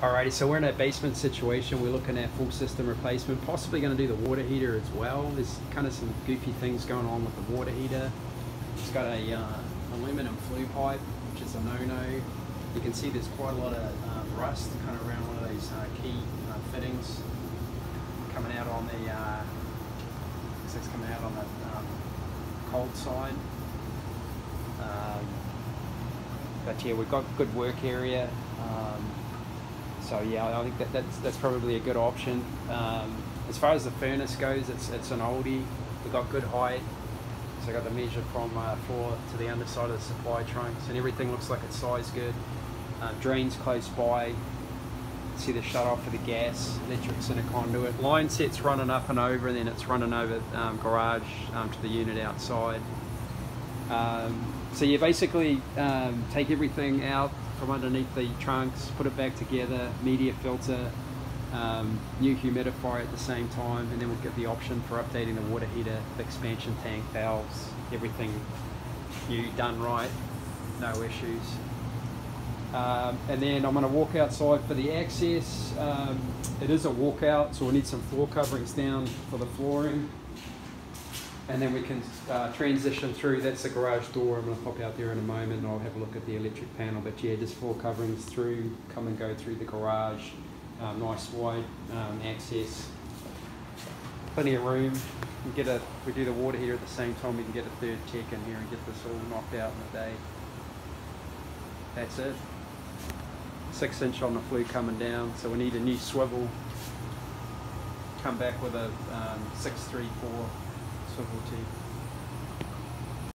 Alrighty, so we're in a basement situation. We're looking at full system replacement, possibly going to do the water heater as well. There's kind of some goofy things going on with the water heater. It's got a uh, aluminum flue pipe, which is a no-no. You can see there's quite a lot of um, rust kind of around one of these uh, key uh, fittings coming out on the, uh, coming out on the um, cold side. Um, but yeah, we've got good work area. Um, so yeah, I think that that's, that's probably a good option. Um, as far as the furnace goes, it's, it's an oldie. We've got good height. So I got the measure from uh, floor to the underside of the supply trunks and everything looks like it's sized good. Um, drains close by. See the shut off for the gas, electrics in a conduit. Line set's running up and over and then it's running over um, garage um, to the unit outside. Um, so you basically um, take everything out from underneath the trunks, put it back together, media filter, um, new humidifier at the same time, and then we'll get the option for updating the water heater, the expansion tank, valves, everything new, done right, no issues. Um, and then I'm going to walk outside for the access. Um, it is a walkout, so we need some floor coverings down for the flooring and then we can uh, transition through. That's the garage door. I'm going to pop out there in a moment and I'll have a look at the electric panel. But yeah, just floor coverings through, come and go through the garage. Um, nice wide um, access. Plenty of room. We get a we do the water here at the same time. We can get a third check in here and get this all knocked out in a day. That's it. Six inch on the flue coming down. So we need a new swivel. Come back with a um, six three four swivel teeth.